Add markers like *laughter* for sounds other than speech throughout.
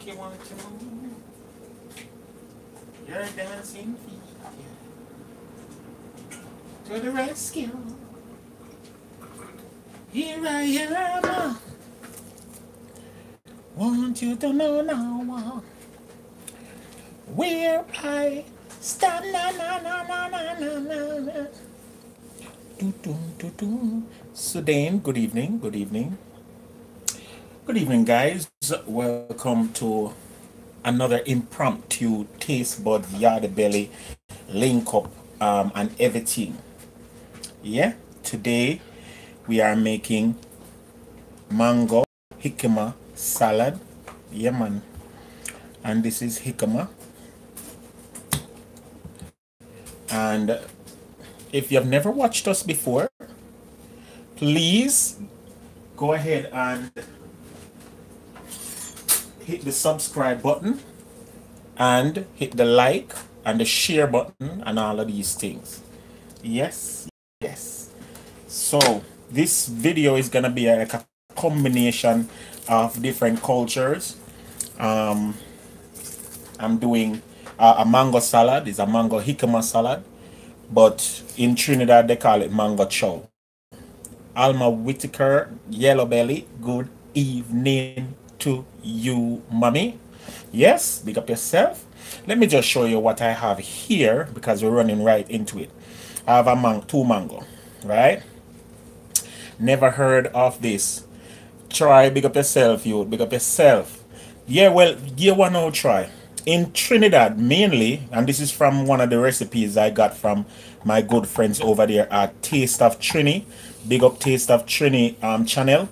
make you want to move. Your dancing feet to the rescue. Here I am. Want you to know now where I stand. Na, na, na, na, na, na, na, na. Do, do, do, do. So, Dane, good evening. Good evening. Good evening, guys. Welcome to another impromptu taste bud the belly link up um, and everything. Yeah, today we are making mango jicama salad. Yeah, man. And this is jicama. And if you have never watched us before, please go ahead and hit the subscribe button and hit the like and the share button and all of these things. Yes, yes. So this video is gonna be like a combination of different cultures. Um, I'm doing a mango salad. It's a mango jicama salad, but in Trinidad they call it mango chow. Alma Whitaker, Yardie Belly, good evening to you, mommy. Yes, big up yourself. Let me just show you what I have here because we're running right into it. I have a man two mango, right? Never heard of this. Try, big up yourself, you. Big up yourself. Yeah, well, you want to try. In Trinidad, mainly, and this is from one of the recipes I got from my good friends over there at Taste of Trini. Big up Taste of Trini um, channel.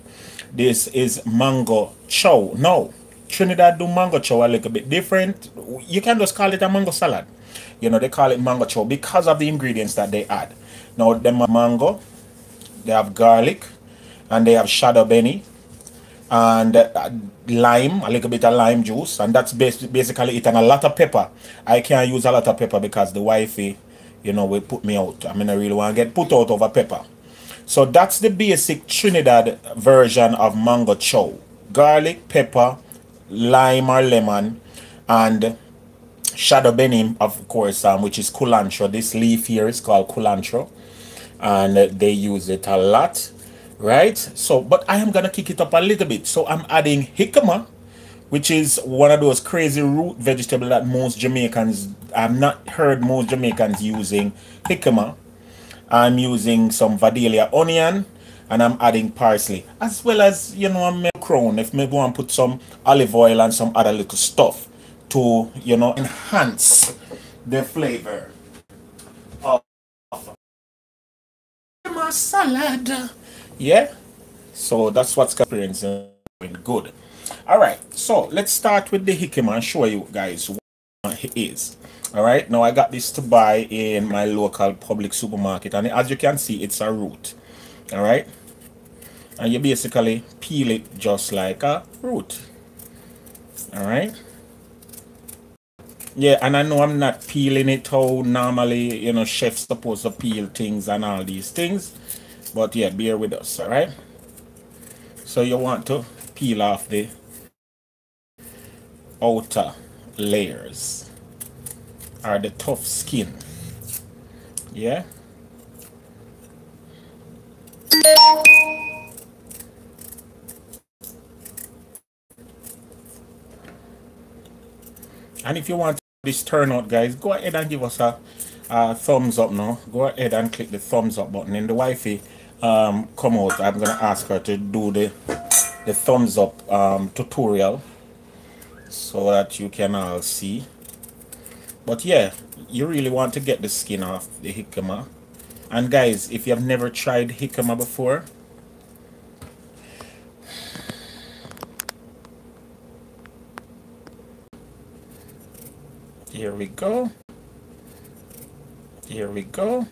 This is mango chow. No, Trinidad do mango chow a little bit different. You can just call it a mango salad. You know, they call it mango chow because of the ingredients that they add. Now, them mango, they have garlic, and they have shadow benny, and uh, lime, a little bit of lime juice, and that's basically it, and a lot of pepper. I can't use a lot of pepper because the wifey, you know, will put me out. I mean, I really want to get put out over pepper. So that's the basic Trinidad version of mango chow. Garlic, pepper, lime or lemon, and shadow benim, of course, um, which is culantro. This leaf here is called culantro, and they use it a lot, right? So, but I am gonna kick it up a little bit. So I'm adding jicama, which is one of those crazy root vegetable that most Jamaicans, I've not heard most Jamaicans using jicama I'm using some Vidalia onion and I'm adding parsley as well as you know a crown if maybe want put some olive oil and some other little stuff to you know enhance the flavor of my salad. Yeah? So that's what's experiencing good. All right. So let's start with the jicama and show you guys what it is all right? Now i got this to buy in my local public supermarket and as you can see it's a root. All right? And you basically peel it just like a root. All right? Yeah and i know i'm not peeling it how normally you know chefs supposed to peel things and all these things but yeah bear with us all right? So you want to peel off the outer layers are the tough skin. Yeah? And if you want this turnout, guys, go ahead and give us a, a, thumbs up now. Go ahead and click the thumbs up button. And the wifey um, come out, I'm to ask her to do the, the thumbs up um, tutorial so that you can all see. But yeah, you really want to get the skin off the jicama. And guys, if you have never tried jicama before, here we go. Here we go.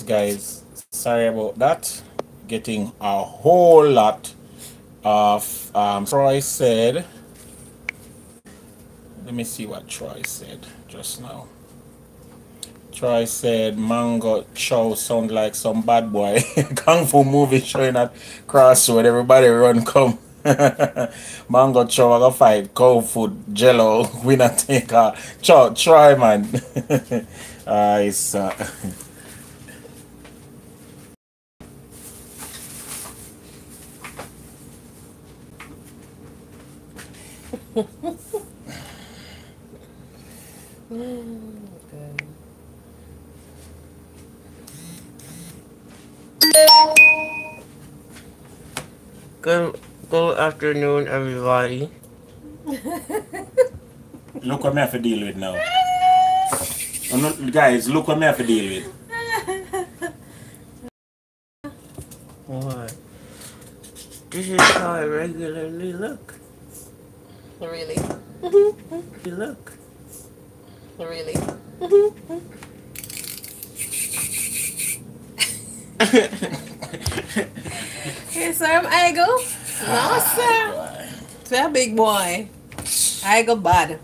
Yes, guys, sorry about that. Getting a whole lot of um, Troy said. Let me see what Troy said just now. Troy said Mango Chow sound like some bad boy *laughs* kung fu movie showing at crossroad. Everybody run come. *laughs* Mango Chow I go fight cold food jello winner taker. Chow try man. uh, it's uh, Good, good afternoon, everybody. *laughs* look what me have to deal with now. Oh, no, guys, look what me have to deal with. What? This is how I regularly look. Really? You look. Really? Yes, sir, I'm Ego. No, sir. It's big boy. I ego bad.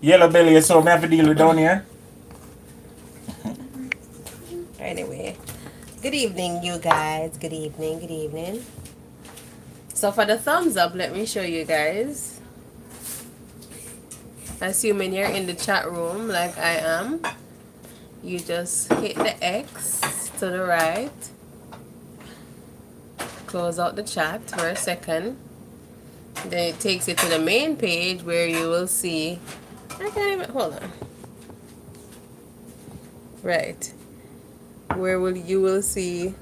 Yellow belly, is so me have to deal with down here. Eh? Anyway, good evening, you guys. Good evening, good evening. So for the thumbs up, let me show you guys. Assuming you're in the chat room like I am, you just hit the X to the right. Close out the chat for a second. Then it takes you to the main page where you will see. I can't even hold on. Right where will you will see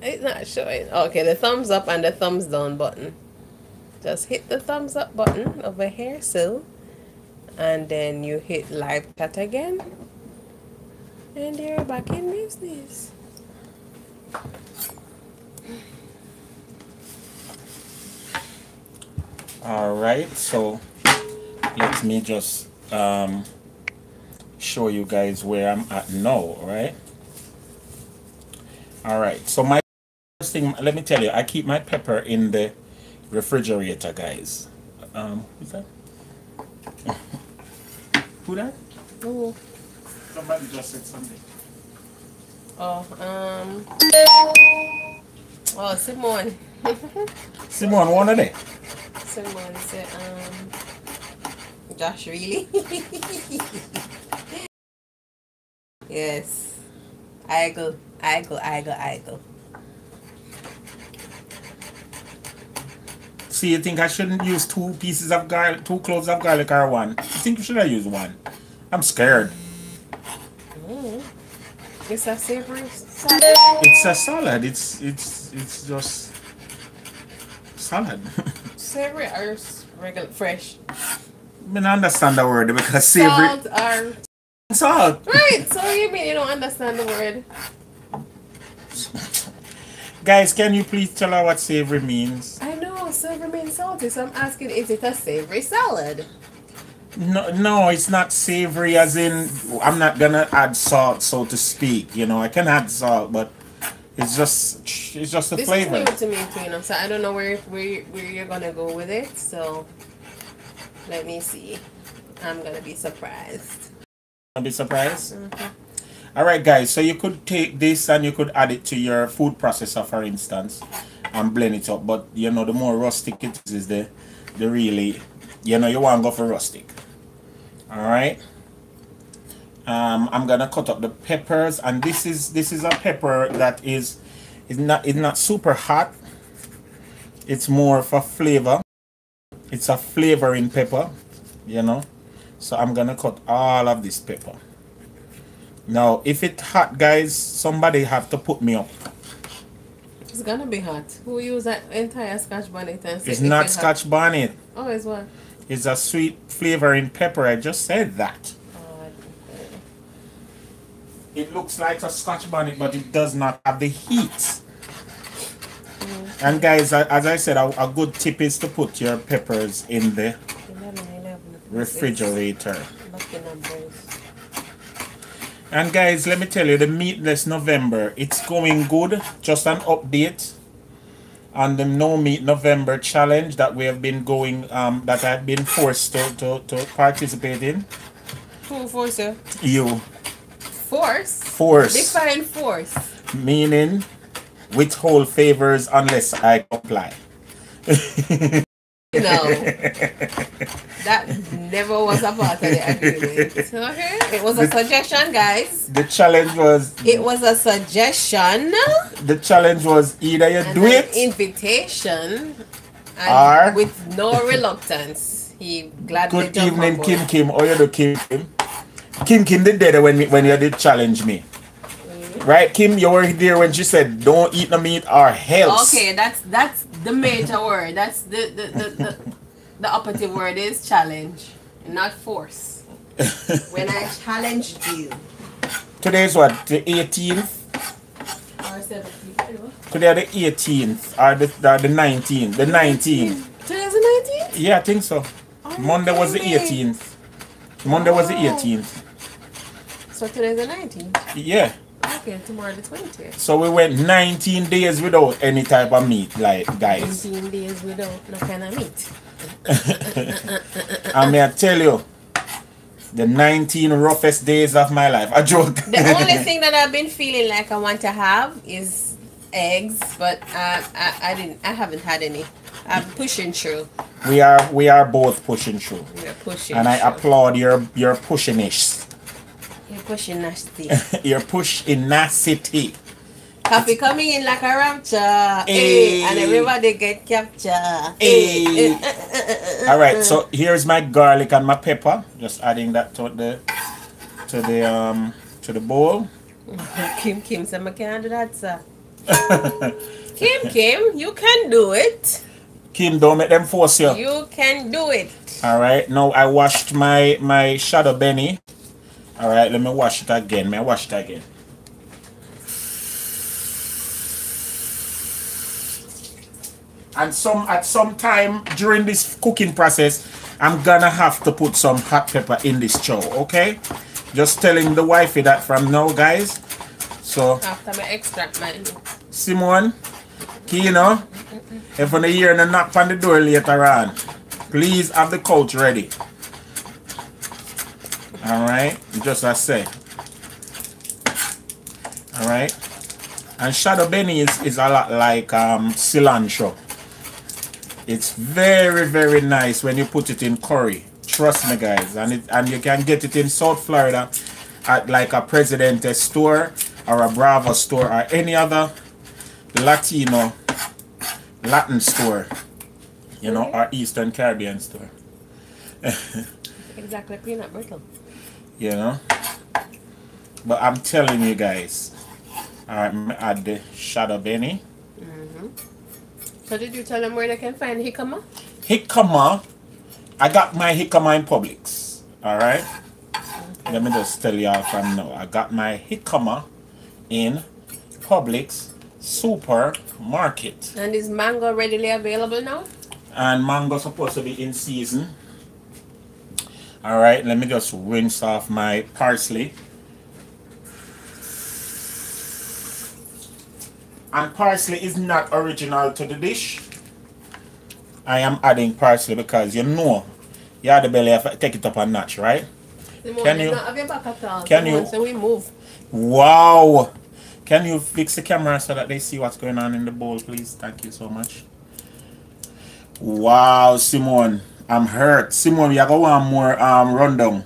it's not showing okay the thumbs up and the thumbs down button just hit the thumbs up button over here so and then you hit live chat again and you're back in business All right, so let me just um, show you guys where I'm at now, right? All right, so my first thing, let me tell you, I keep my pepper in the refrigerator, guys. Um, who's that? Who that? Ooh. Somebody just said something. oh um oh Simone *laughs* Simone, one of them. Simone said um Josh really *laughs* yes I go I go I go I go See, you think I shouldn't use two pieces of garlic, two cloves of garlic or one? You think you should I use one? I'm scared. Mm. It's a savory salad. It's a salad. It's it's it's just salad. *laughs* Savory or regular fresh? I mean, I understand the word because savory Salt or salt. right. *laughs* So you mean you don't understand the word? Guys, can you please tell her what savory means? I know salty, so I'm asking, is it a savory salad? No, no, it's not savory. As in, I'm not gonna add salt, so to speak. You know, I can add salt, but it's just it's just a this flavor. is new to me know. So I don't know where where where you're gonna go with it. So let me see. I'm gonna be surprised. Don't be surprised. Mm-hmm. All right, guys. So you could take this and you could add it to your food processor, for instance, and blend it up. But you know, the more rustic it is, the the really, you know, you want to go for rustic. All right. Um, I'm gonna cut up the peppers, and this is this is a pepper that is is not is not super hot. It's more for flavor. It's a flavoring pepper, you know. So I'm gonna cut all of this pepper. Now, if it's hot, guys, somebody have to put me up. It's gonna be hot. Who use that entire Scotch bonnet and It's it not is hot? Scotch bonnet. Oh, it's what? It's a sweet flavoring pepper. I just said that. Oh, It looks like a Scotch bonnet, but it does not have the heat. Mm. And guys, as I said, a, a good tip is to put your peppers in the 11, 11. refrigerator. And guys, let me tell you, the meatless November, it's going good. Just an update on the no meat November challenge that we have been going, um, that I've been forced to, to, to participate in. Who force you? You Force? force, Define force. meaning withhold favors unless I comply. No. *laughs* that never was a part of the agreement. Okay? It was a suggestion, guys. The challenge was It was a suggestion. the challenge was either you do it invitation. Or- with no reluctance. He gladly Good evening, board. Kim Kim. Oh, you do Kim Kim. Kim Kim did there when when you did challenge me. Mm. Right, Kim, you were there when she said, "Don't eat no meat or else." Okay, that's that's the major word. That's the the, the, the, the operative word is challenge, not force. *laughs* When I challenged you. Today's what the 18th. Or 17th. Today are the 18th or the or the 19th. The 19th. Today's the 19th? Yeah, I think so. Oh, Monday was the 18th. Monday was the Oh. 18th. So today's the 19th. Yeah. Okay, tomorrow the 20th. So we went 19 days without any type of meat, like guys. 19 days without no kind of meat. I may I tell you, the 19 roughest days of my life. I joke. The only *laughs* thing that I've been feeling like I want to have is eggs, but uh, I, I didn't. I haven't had any. I'm pushing through. we are we are both pushing through, We're pushing. and I through. applaud your your pushiness, You're pushing nasty. *laughs* your push tenacity. Coffee coming in like a rapture. Hey. Hey. And everybody get captured. Hey. Eh, hey. All right, so here's my garlic and my pepper. Just adding that to the to the um to the bowl. *laughs* Kim Kim said, I can't do that, sir. *laughs* Kim Kim, you can do it. Kim, don't make them force you. You can do it. All right, now I washed my my shadow benny. All right, let me wash it again. May I wash it again? And some at some time during this cooking process, I'm gonna have to put some hot pepper in this chow. Okay, just telling the wifey that from now, guys. So After my extract mine. Simone, Kino, if on the year and knock on the door later on, please have the couch ready. Alright, just as I say. Alright. And shadow benny is, is a lot like um, cilantro. It's very, very nice when you put it in curry. Trust me guys. And it and you can get it in South Florida at like a Presidente store or a Bravo store or any other Latino Latin store. You know, or Eastern Caribbean store. *laughs* Exactly, peanut brittle. You know? But I'm telling you guys. I'm gonna the shadow benny. Mm-hmm. So did you tell them where they can find jicama? Jicama. I got my jicama in Publix. Alright? Let me just tell y'all from now. I got my jicama in Publix supermarket. And is mango readily available now? And mango supposed to be in season. Alright, let me just rinse off my parsley. And parsley is not original to the dish. I am adding parsley because you know you have the belly of take it up a notch, right? Can you- Not have back can you- we move. Wow! Can you fix the camera so that they see what's going on in the bowl, please? Thank you so much. Wow, Simone. I'm hurt. Simone, you go want more um rundown.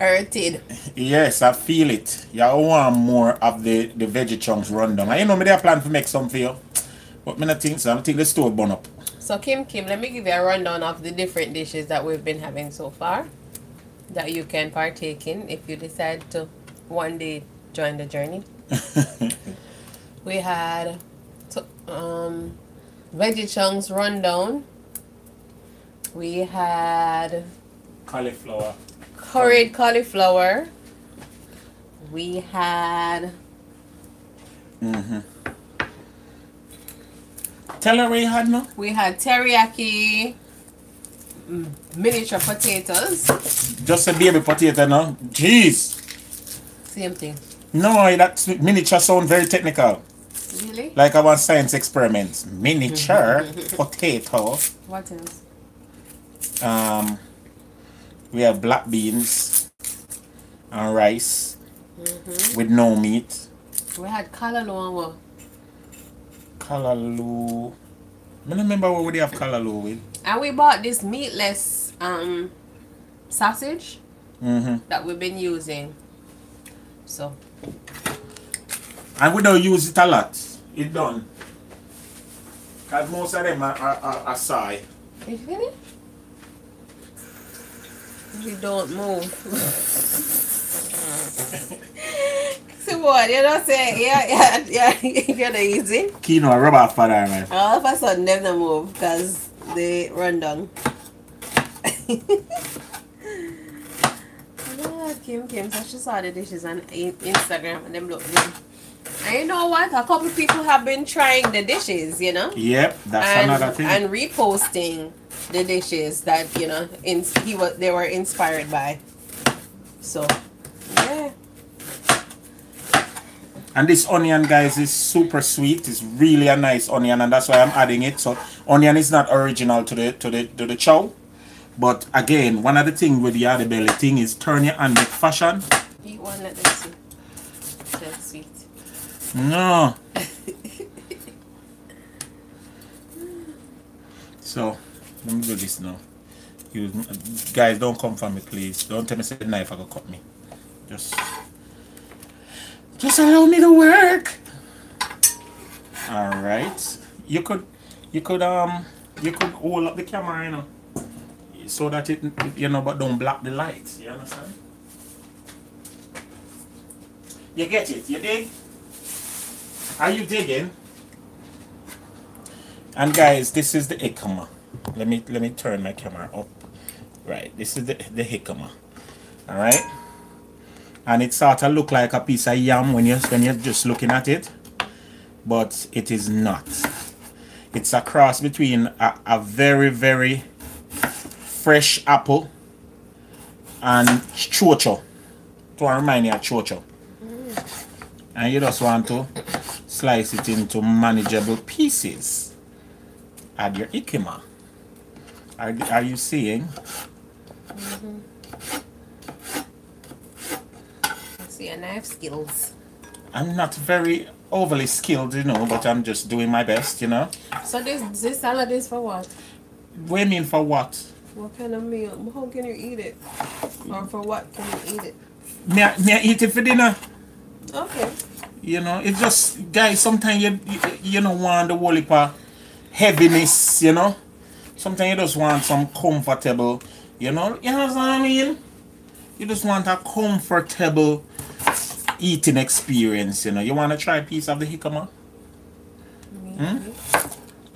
Earthed. Yes, I feel it. You want more of the, the veggie chunks rundown. I you know me they plan to make some for you. But me not think so. I think the stove burn up. So Kim Kim, let me give you a rundown of the different dishes that we've been having so far that you can partake in if you decide to one day join the journey. *laughs* We had um, veggie chunks rundown. We had Cauliflower. Curried cauliflower. We had Mm-hmm. Tell her you had no? we had teriyaki miniature potatoes. Just a baby potato now. Jeez. Same thing. No, that's miniature sound very technical. Really? Like our science experiments. Miniature *laughs* potato. What else? Um, we have black beans and rice with no meat. We had callaloo and what? Callaloo. I don't remember what we have callaloo with. And we bought this meatless um sausage Mm-hmm. that we've been using. So And we don't use it a lot. It done. Because most of them are, are, are, are you feel it? We don't move. *laughs* so what? You know say yeah yeah yeah *laughs* you're not easy. Kino, rub off for that, man. All of a sudden them don't move because they run down. *laughs* Ah, Kim Kim so she saw the dishes on Instagram and them look good. And you know what? A couple people have been trying the dishes, you know? Yep, that's and, another thing. and reposting the dishes that, you know, in, he was they were inspired by. So yeah. And this onion, guys, is super sweet. It's really a nice onion, and that's why I'm adding it. So onion is not original to the to the to the chow. But again, one of the things with the other belly thing is turn your hand fashion. Eat one let them see. That's sweet. No. *laughs* so let me do this now. You guys don't come for me please. Don't tell me say knife I go cut me. Just just allow me to work. Alright. You could you could um you could hold up the camera, you know. So that it you know but don't block the lights. You understand? You get it, you dig? Are you digging? And guys, this is the jicama. Let me let me turn my camera up. Right, this is the the jicama. All right, and it sort of look like a piece of yam when you when you're just looking at it, but it is not. It's a cross between a, a very very fresh apple and chocho. To remind you of chocho mm. and you just want to slice it into manageable pieces. Add your jicama. Are, are you seeing? Mm-hmm. I see your knife skills. I'm not very overly skilled, you know, but I'm just doing my best, you know. So this this salad is for what? What do you mean for what? What kind of meal? How can you eat it? Or for what can you eat it? Me, I- me I eat it for dinner. Okay. You know, it just, guys, sometimes you, you, you don't want the whole heaviness, you know. Sometimes you just want some comfortable, you know, you know what I mean? You just want a comfortable eating experience, you know. You want to try a piece of the jicama? Maybe.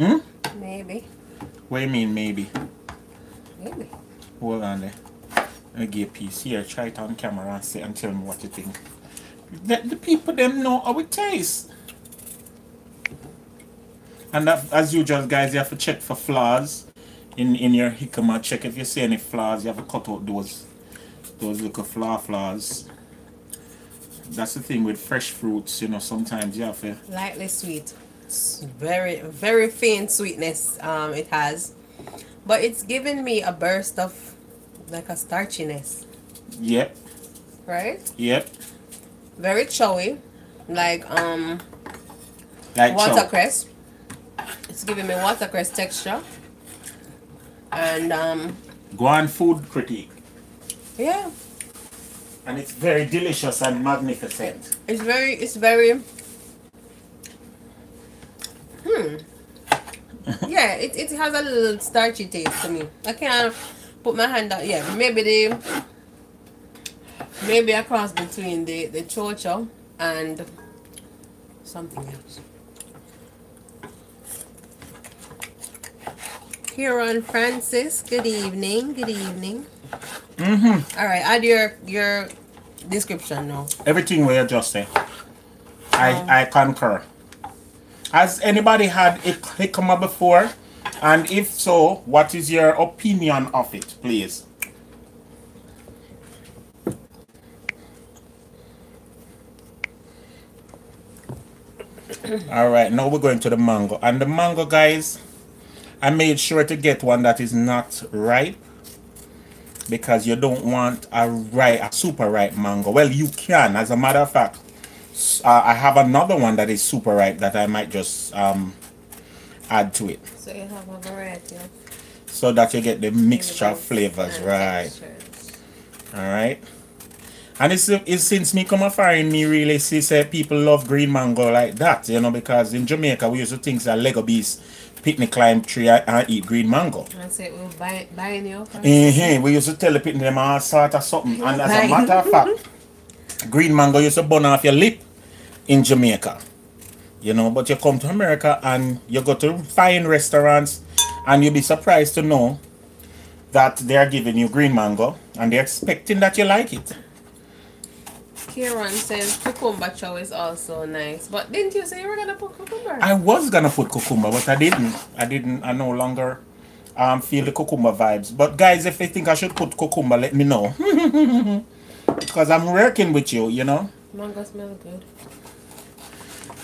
Hmm? Maybe. What do you mean, maybe? Maybe. Hold on there. Let me give a piece here. Try it on camera and, say, and tell me what you think. Let the people them know how it tastes. And that, as usual, guys, you have to check for flaws in in your jicama. Check if you see any flaws. You have to cut out those those little flaw flaws. That's the thing with fresh fruits. You know, sometimes you have to. Lightly sweet. It's very very faint sweetness um it has. But it's giving me a burst of like a starchiness, Yep, right? yep. Very chowy. Like um Like watercress. It's giving me watercress texture. And um Guan food critique. yeah, And it's very delicious and magnificent. it's very it's very Hmm. *laughs* yeah, it, it has a little starchy taste to me. I can't put my hand out. Yeah, maybe the maybe a cross between the the chocho and something else. Kieran Francis. Good evening. Good evening. Mm-hmm. All right, add your your description now. Everything we are just saying. I um, I concur. Has anybody had a jicama before? And if so, what is your opinion of it, please? All right, now we're going to the mango. And the mango, guys, I made sure to get one that is not ripe because you don't want a ripe, a super ripe mango. Well, you can, as a matter of fact. Uh, I have another one that is super ripe that I might just um, add to it So you have a variety so that you get the mixture of flavors, right? textures. All right. And it's, it's since me come a foreign, me really see say people love green mango like that, you know, because in Jamaica we used to think that Lego bees picnic climb tree and, eat green mango. I say we'll buy buying you up. hmm We used to tell the picnic them all sort of something. And as a matter of fact, green mango used to burn off your lip in Jamaica. You know, but you come to America and you go to fine restaurants and you'll be surprised to know that they are giving you green mango and they're expecting that you like it. Kieran says cucumber chow is also nice. But didn't you say you were gonna put cucumber? I was gonna put cucumber, but I didn't. I didn't. I no longer um, feel the cucumber vibes. But guys, if you think I should put cucumber, let me know. *laughs* Because I'm working with you, you know. Mango smell good.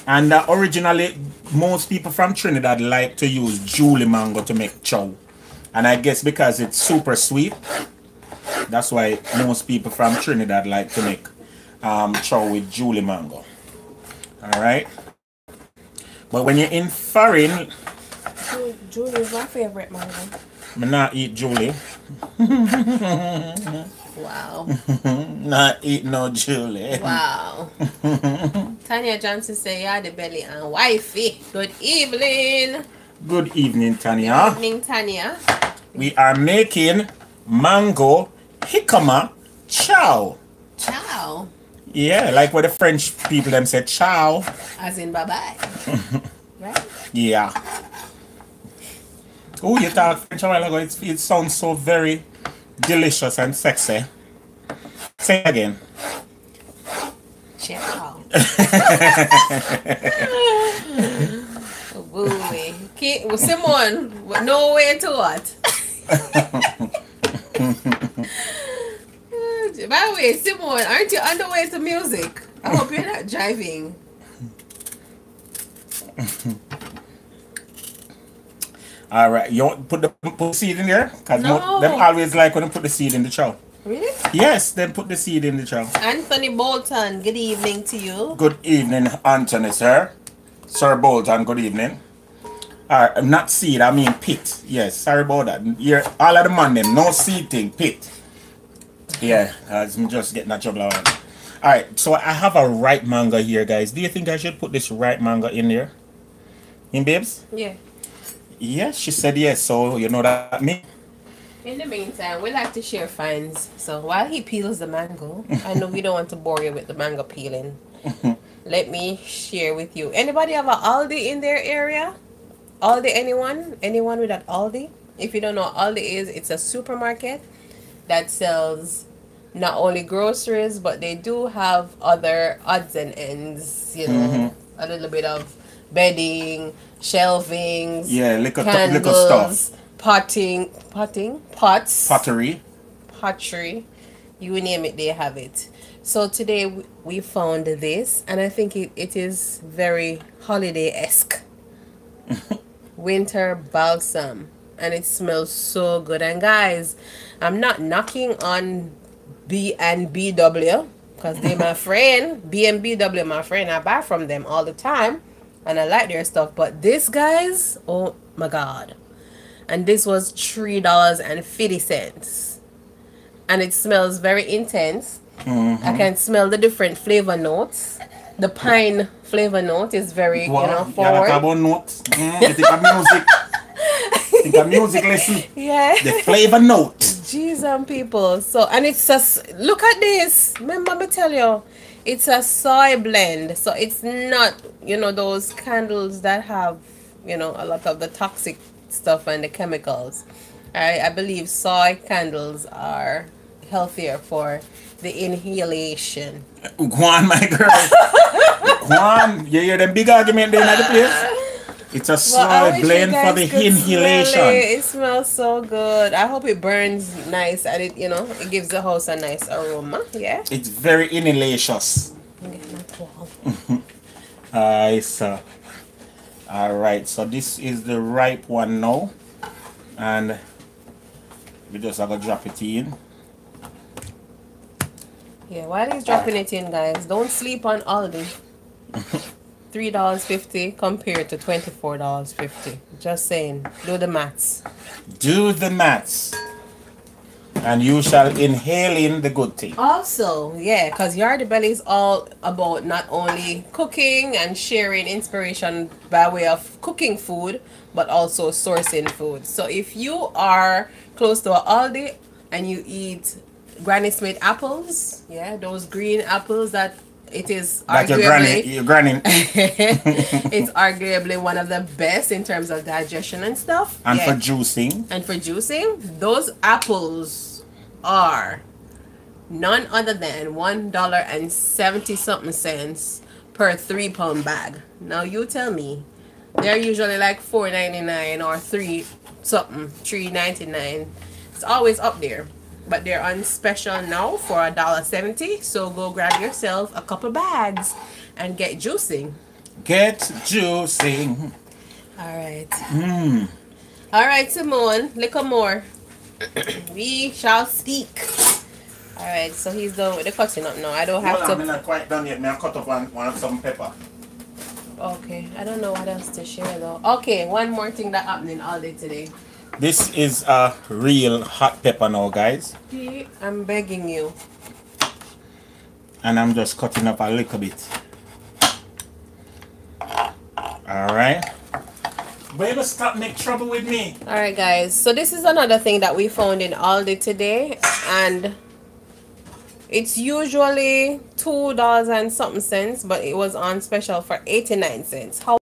And uh, originally, most people from Trinidad like to use Julie mango to make chow. And I guess because it's super sweet, that's why most people from Trinidad like to make um, chow with Julie mango. Alright? But when you're in foreign, Ju- Julie is my favorite mango. me not eat Julie. Wow. *laughs* Not eat no Julie. Wow. *laughs* Tanya Johnson say Yardie Belly and wifey. Good evening. Good evening, Tanya. Evening Tanya. We are making mango jicama chow. Ciao. Yeah, like what the French people them say ciao. As in bye bye. *laughs* right? Yeah. Oh, you talk French a while ago. It, it sounds so very delicious and sexy. Say again. Ciao. *laughs* oh, boy. Ki- well, Simone, no way to what? *laughs* By the way, Simone, aren't you on the way to music? I hope you're not driving. *laughs* All right, you want put the put the seed in there? Cause mo- No. them always like when they put the seed in the chow. Really? Yes, then put the seed in the chow. Anthony Bolton, good evening to you. Good evening, Anthony, sir. Sir Bolton, good evening. Alright, not seed, I mean pit. Yes, sorry about that. You're, all of the man them, no seed thing, pit. Yeah, uh, I'm just getting that trouble out. Alright, so I have a ripe manga here, guys. Do you think I should put this ripe manga in there? In babes? Yeah. Yes, she said yes, so you know that me. In the meantime, we like to share finds. So while he peels the mango, I know we don't want to bore you with the mango peeling. *laughs* Let me share with you. Anybody have an Aldi in their area? Aldi, anyone? Anyone with an Aldi? If you don't know what Aldi is, it's a supermarket that sells not only groceries, but they do have other odds and ends. You know, mm-hmm. a little bit of bedding, shelvings, Yeah, little, little candles, stuff. potting, potting, pots, Pottery. pottery, you name it, they have it. So today we found this, and I think it, it is very holiday esque. *laughs* Winter balsam, and it smells so good. And guys, I'm not knocking on B and BW because they're my friend. B and BW, my friend. I buy from them all the time, and I like their stuff. But this, guys, oh my god! And this was three dollars and fifty cents, and it smells very intense. I can smell the different flavor notes. The pine flavor note is very, you know, Wow, yeah, like forward. notes. Mm, you think music. of music *laughs* lesson. Yeah. The flavor note. Jeez and people. So and it's a look at this. Remember me tell you, it's a soy blend. So it's not you know those candles that have you know a lot of the toxic stuff and the chemicals. I I believe soy candles are healthier for the inhalation. Go on, my girl. Go on. You hear them big argument there in the place? *laughs* It's a soy Well, I wish you blend for the inhalation. It. It smells so good. I hope it burns nice and it you know it gives the house a nice aroma. Yeah. It's very inhalacious. Get my towel. I saw. All right, so this is the ripe one now, and we just have to drop it in. Yeah, while he's dropping it in, guys, don't sleep on Aldi. *laughs* Three dollars fifty compared to twenty four dollars fifty. Just saying, do the maths. Do the maths, and you shall inhale in the good thing. Also, yeah, because Yardie Belly is all about not only cooking and sharing inspiration by way of cooking food, but also sourcing food. So if you are close to a Aldi and you eat Granny Smith apples, yeah, those green apples that it is Like your granny, arguably your granny, it's arguably one of the best in terms of digestion and stuff. and yeah. for juicing. And for juicing, those apples are none other than one dollar and seventy something cents per three pound bag. Now you tell me, they're usually like four ninety nine or three something, three ninety nine. It's always up there. But they're on special now for a dollar seventy. So go grab yourself a couple bags and get juicing. Get juicing. All right. Hmm. All right, Simone, little more. *coughs* we shall speak. All right, so he's done with the cutting up now. I don't have Well, I'm to. not quite done yet. May I cut up one, one of some pepper? Okay, I don't know what else to share though. Okay, one more thing that happening all day today. This is a real hot pepper now, guys. I'm begging you. And I'm just cutting up a little bit. Alright. Baby, stop make trouble with me. All right, guys. So this is another thing that we found in Aldi today, and it's usually two dollars and something cents, but it was on special for eighty nine cents. How?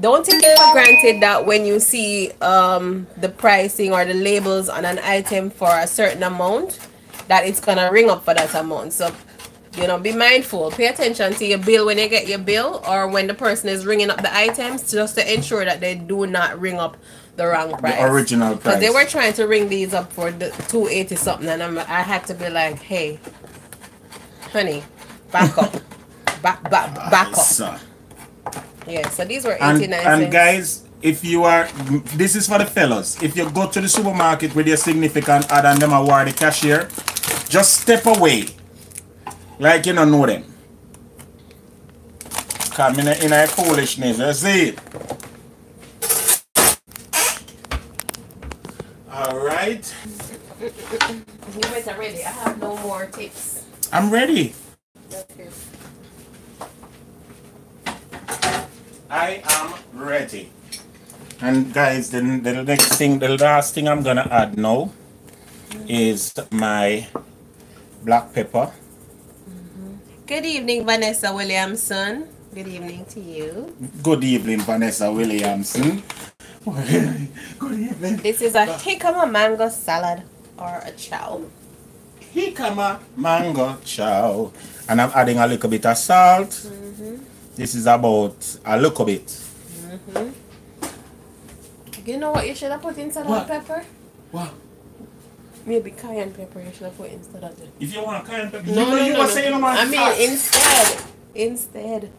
Don't take it for granted that when you see um, the pricing or the labels on an item for a certain amount, that it's gonna ring up for that amount. So you know, be mindful. Pay attention to your bill when you get your bill or when the person is ringing up the items just to ensure that they do not ring up the wrong price. The original price Because they were trying to ring these up for the 280 something and I'm, I had to be like, hey, honey, back up. *laughs* back, back, back up. So- Yeah, so these were 89 And, cents. and guys, if you are, this is for the fellas. If you go to the supermarket with your significant other and them are the cashier, just step away. Like you don't know them. Come in a, in a foolishness. You see it? Alright. *laughs* You better ready. I have no more tips. I'm ready. Okay. I am ready. And guys, the, the next thing, the last thing I'm gonna add now is my black pepper. Mm-hmm. Good evening, Vanessa Williamson. Good evening to you. Good evening, Vanessa Williamson. Good evening. This is a jicama mango salad or a chow. Jicama mango chow. And I'm adding a little bit of salt. Mm-hmm. This is about a little bit. You know what you should have put instead What? of pepper? What? Maybe cayenne pepper you should have put instead of it. If you want cayenne pepper, No, you, no, you no, were no. saying you want I mean salt. instead. Instead.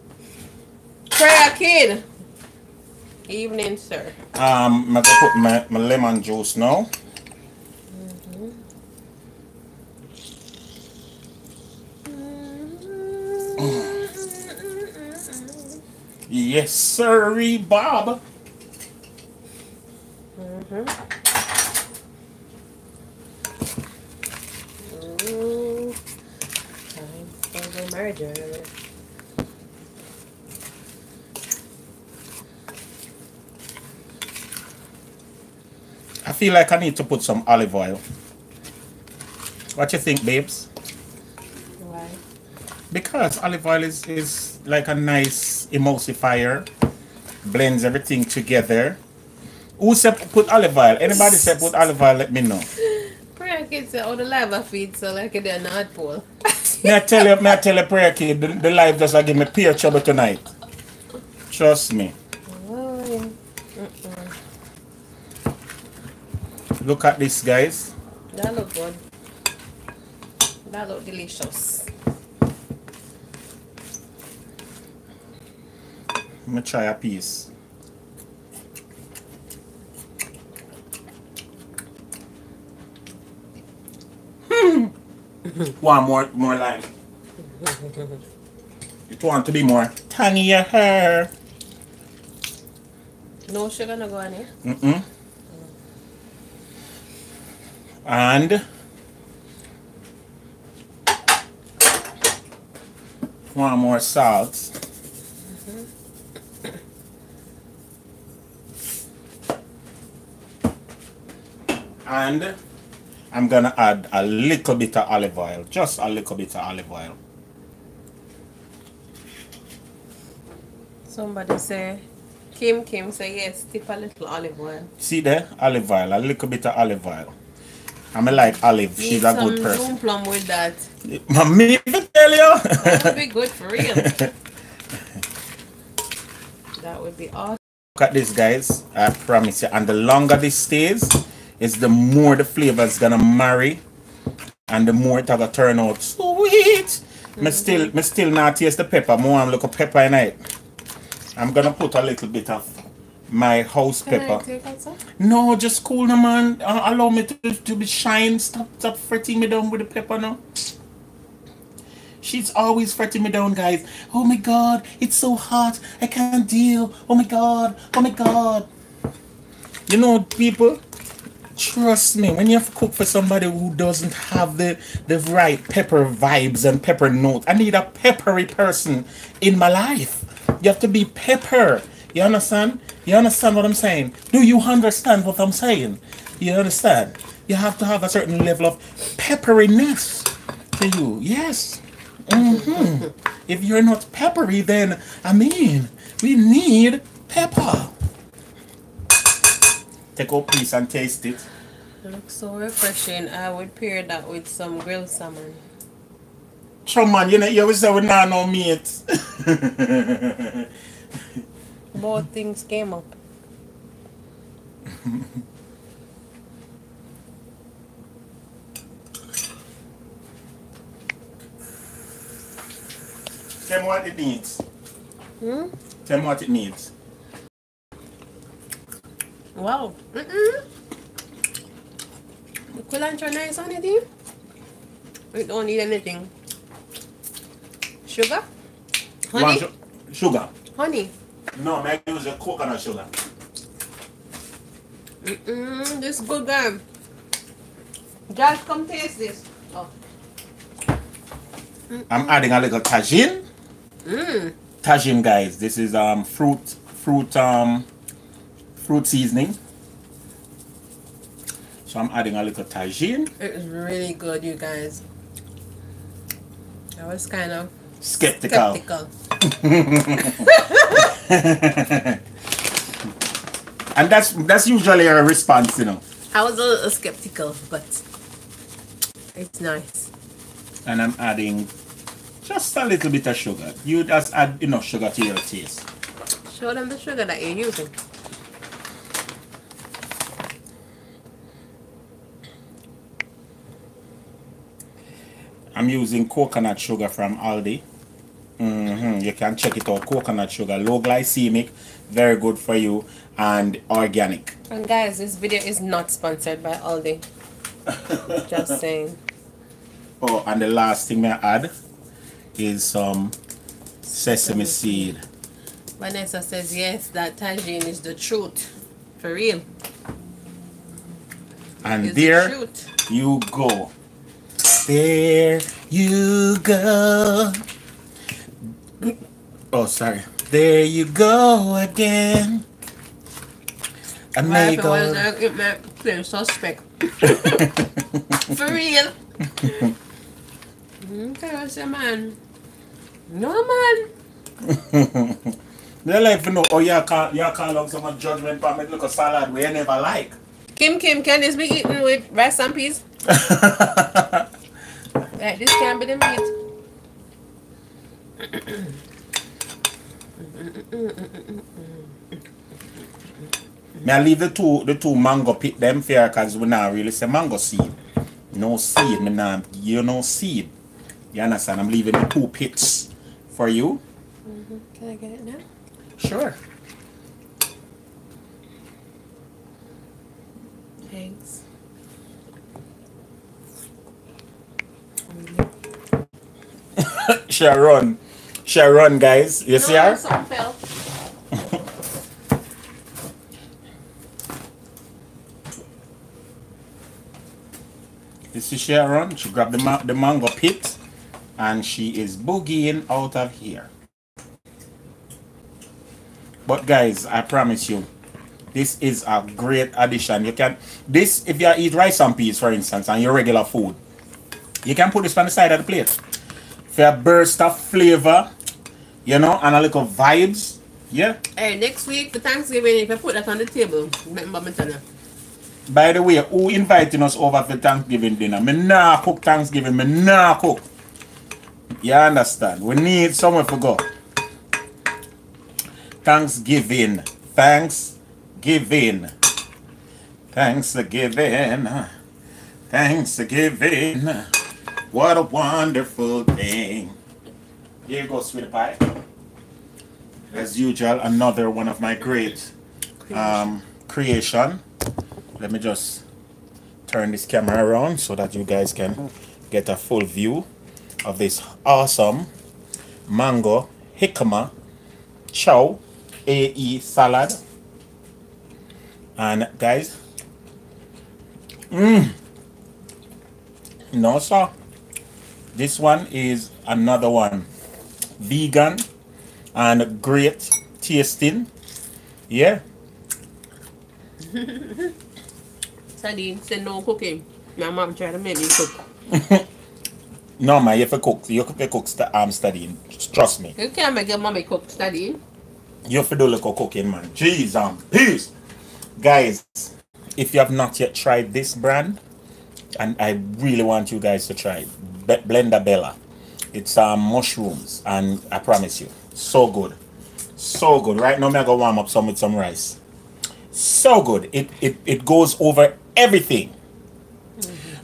Prayer kid. Evening, sir. Um, I'm gonna put my, my lemon juice now. Yes, sirree, Bob. Ooh. Time for the merger. I feel like I need to put some olive oil. What you think, babes? Why? Because olive oil is, is like a nice emulsifier, blends everything together. Who said put olive oil? Anybody said put olive oil, let me know. Prayer kid said, oh, the lava feed, so like it in North Pole. May I tell you, may I tell you, prayer kid, the, the life just like give me pure trouble tonight. Trust me. Oh, yeah. Look at this, guys. That look good. That look delicious. Let me try a piece. Hmm. One more, more lime. It want to be more tangier. No sugar no go on here. Mm-mm. And one more salt. And I'm gonna add a little bit of olive oil, just a little bit of olive oil. Somebody say, Kim Kim say yes, tip a little olive oil. See there, olive oil, a little bit of olive oil. I'm mean like Olive, she's a good person. Plum with that. *laughs* Me tell you. That would be good for real. *laughs* that would be awesome. Look at this, guys. I promise you. And the longer this stays, is the more the flavor is gonna marry, and the more it gonna turn out sweet. Me still, me still not taste the pepper. More I'm look at pepper in it. I'm gonna put a little bit of my house Can I pepper. take? No, just cool, no man. Uh, allow me to, to be shine. Stop, stop fretting me down with the pepper now. She's always fretting me down, guys. Oh my god, it's so hot. I can't deal. Oh my god. Oh my god. You know, people, trust me, when you have to cook for somebody who doesn't have the, the right pepper vibes and pepper notes, I need a peppery person in my life. You have to be pepper. You understand? You understand what I'm saying? Do you understand what I'm saying? You understand? You have to have a certain level of pepperiness to you. Yes. hmm If you're not peppery, then I mean, we need pepper. Take a piece and taste it. It looks so refreshing. I would pair that with some grilled salmon. Sure, man, you know, you always say we not no meat. Both things came up. Tell me what it needs. Hmm? Tell me what it needs. Wow. Mm-mm. The cilantro nice on it, eh? We don't need anything. Sugar? You want Honey? su- sugar? Honey. No, I use the coconut sugar. Mm-mm. This good guy. Josh, come taste this. Oh. I'm adding a little tajin. Mmm. Tajin, guys. This is um fruit, fruit, um, fruit seasoning. So I'm adding a little tajin. It was really good, you guys. I was kind of Skeptical. skeptical. *laughs* and that's that's usually a response, you know. I was a little skeptical, but it's nice. And I'm adding just a little bit of sugar. You just add enough sugar to your taste. Show them the sugar that you're using. I'm using coconut sugar from Aldi. hmm You can check it out. Coconut sugar, low glycemic, very good for you, and organic. And guys, this video is not sponsored by Aldi. Just saying. *laughs* Oh, and the last thing I add is some sesame seed. Vanessa says yes, that tajin is the truth. For real. And there truth. you go. There you go. Oh, sorry. There you go again. It Amigo. was like it might suspect. For real. Okay, I say man. No man. They like to know, oh, you can't, you can't love so much judgment but to look a salad we ain't never like. Kim Kim, can this be eaten with rice and peas? *laughs* Like this can be the meat. Me I leave the two the two mango pit them fair cause we not really say mango seed. No seed, me not you no seed. You understand? I'm leaving the two pits for you. Mm-hmm. Can I get it now? Sure. *laughs* Sharon. Sharon, guys. You see her? This *laughs* is Sharon. She grabbed the, ma- the mango pit and she is boogieing out of here. But guys, I promise you, this is a great addition. You can this if you eat rice and peas, for instance, and your regular food, you can put this on the side of the plate. For a burst of flavor, you know, and a little vibes. Yeah. Hey, next week for Thanksgiving, if I put that on the table, remember me tell you. By the way, who inviting us over for Thanksgiving dinner? Me nah cook Thanksgiving, me nah cook. You understand? We need somewhere to go. Thanksgiving. Thanksgiving. Thanksgiving. Thanksgiving. What a wonderful thing. Here you go, sweetie pie. As usual, another one of my great um, creation. Let me just turn this camera around so that you guys can get a full view of this awesome mango jicama chow AE salad. And guys, mmm, no sir, this one is another one, vegan and great tasting. Yeah, *laughs* Sardine said no cooking. My mom tried to make me cook. *laughs* no man, you have to cook. You have to cook st- um, studying. Trust me. You can't make your mommy cook Sardine. You have to do a little cooking, man. Jeez, um, peace. Guys, if you have not yet tried this brand, and I really want you guys to try it, Blender Bella. It's um, mushrooms, and I promise you, so good. So good. Right now, I'm warm up some with some rice. So good. It, it, it goes over everything.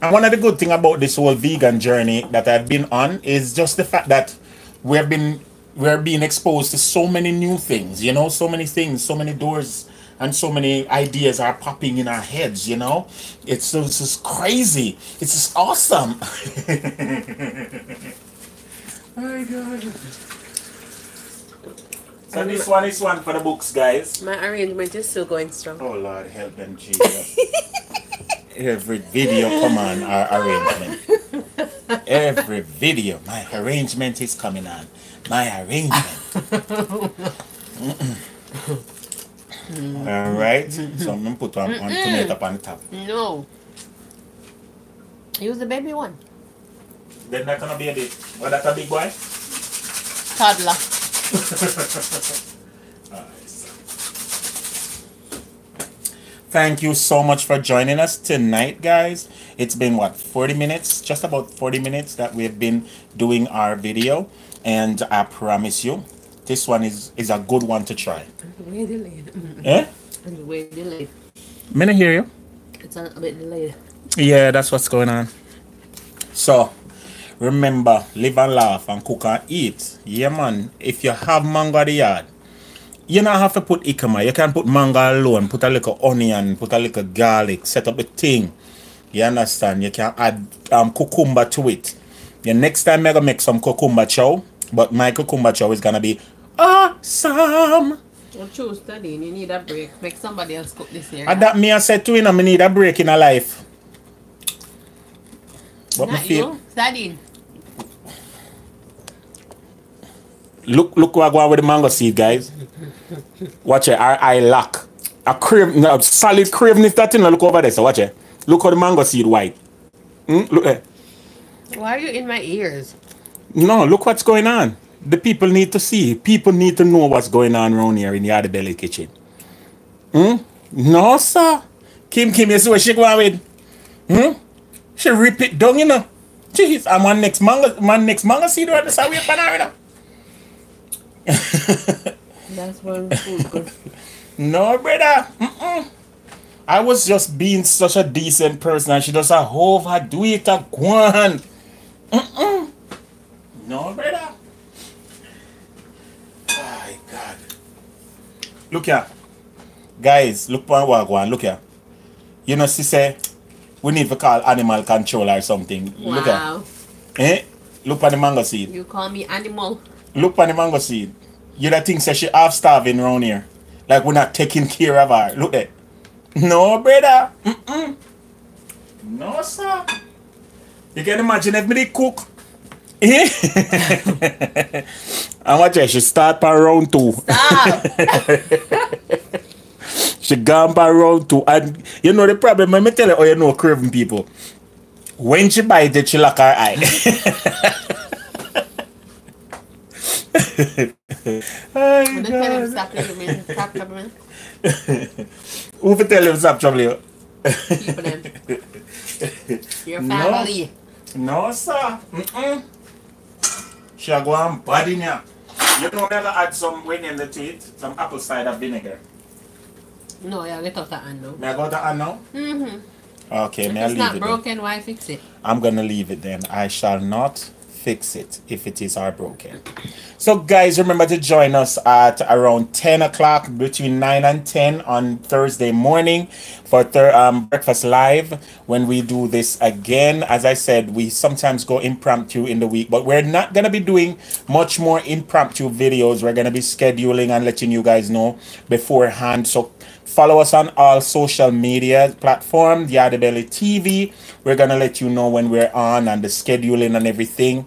And one of the good thing about this whole vegan journey that I've been on is just the fact that we've been we're being exposed to so many new things, you know, so many things, so many doors and so many ideas are popping in our heads, you know. It's, it's just crazy. It's just awesome. *laughs* My God. So this one is one for the books, guys. My arrangement is still going strong. Oh Lord, help them, Jesus. *laughs* Every video, come on, our arrangement. Every video, my arrangement is coming on. My arrangement. *laughs* All right. So I'm gonna put on, on tomato up on the top. No. Use the baby one. Then that's gonna be a bit. Well, that's a big boy. Toddler. *laughs* Thank you so much for joining us tonight, guys. It's been what 40 minutes, just about 40 minutes that we've been doing our video, and I promise you, this one is is a good one to try. Way delayed. Eh? It's way delayed. Me not hear you. It's a, a bit delayed. Yeah, that's what's going on. So, remember, live and laugh and cook and eat. Yeah, man. If you have mango at the yard, you don't have to put jicama. You can put mango alone, put a little onion, put a little garlic, set up a thing. You understand? You can add um, cucumber to it. The next time I'm gonna make some cucumber chow, but my cucumber chow is gonna be awesome. Well, choose studying. You need a break. Make somebody else cook this year. And that me I said to know, me need a break in a life. But Not feel. you. Studying. Look, look what I go on with the mango seed, guys. Watch it. I, I lack a crave, no, solid craveness. That thing. Look over there. So watch it. Look how the mango seed white. Mm, look there. Why are you in my ears? No, look what's going on. The people need to see. People need to know what's going on around here in the Yardie Belly kitchen. Hmm? No, sir. Kim Kim, you see what she go on with? Hmm? She rip it down, you know. Jeez, I'm on next mango, my next mango seed right this away from her, you know. That's one food. *laughs* No, brother. Mm-mm. I was just being such a decent person and she just a overdo it a go on. Mm-mm. No, brother. My God. Look here. Guys, look on what one. Look here. You know, she say we need to call animal control or something. Look here. Wow. Eh? Look on the mango seed. You call me animal. Look on the mango seed. You that think say she half starving around here. Like we're not taking care of her. Look at No, brother. Mm-mm. No, sir. You can imagine if me cook. And watch her, she start by round two. Stop. *laughs* She gone by round two. And you know the problem, let me tell you, oh, you know, craving people. When she bite it, she lock her eye. oh, When they stop living stop living Who for tell him stop trouble you? people them. Your No. family. No, sir. Mm-mm. She a go on bad in ya. You know, gonna add some when in the teeth, some apple cider vinegar. No, yeah, get out that hand now. May I go to Ann now? Mm-hmm. Okay, may I It's not it then? broken, why fix it? I'm gonna leave it then. I shall not fix it if it is are broken. So guys, remember to join us at around 10 o'clock between 9 and 10 on Thursday morning for thir- um, breakfast live when we do this again. As I said, we sometimes go impromptu in the week, but we're not gonna be doing much more impromptu videos. We're gonna be scheduling and letting you guys know beforehand. So Follow us on all social media platforms, Yardie Belly TV. We're gonna let you know when we're on and the scheduling and everything.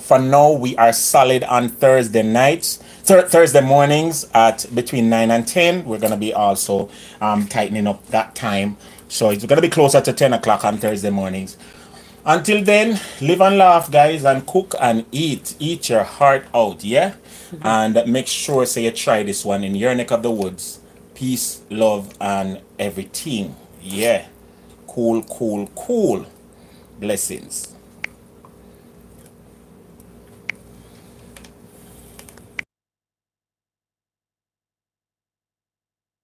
For now, we are solid on Thursday nights, Thur- Thursday mornings at between 9 and 10. We're gonna be also um, tightening up that time. So it's gonna be closer to 10 o'clock on Thursday mornings. Until then, live and laugh, guys, and cook and eat. Eat your heart out, yeah? And make sure say you try this one in your neck of the woods. Peace, love, and everything. Yeah. Cool, cool, cool. Blessings.